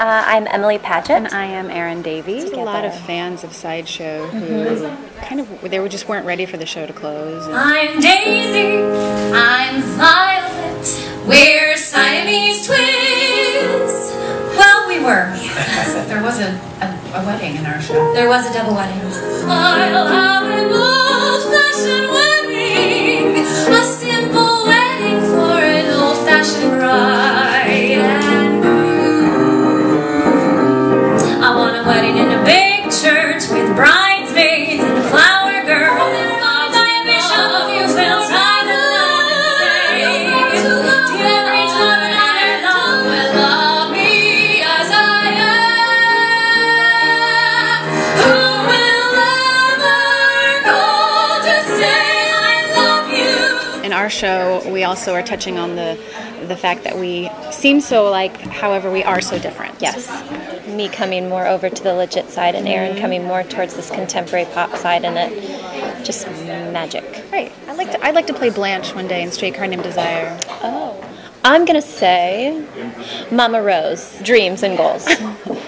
Uh, I'm Emily Padgett. And I am Erin Davie. There's a lot of fans of Side Show who mm-hmm. kind of they were just weren't ready for the show to close. I'm Daisy. I'm Violet. We're Siamese twins. Well, we were. there was a, a, a, wedding in our show. There was a double wedding. Our show, we also are touching on the the fact that we seem so like, however, we are so different. Yes me coming more over to the legit side and Erin mm-hmm. coming more towards this contemporary pop side and it just magic. Right. I like to I like to play Blanche one day in Streetcar Named Desire. Oh. I'm gonna say Mama Rose, dreams and goals.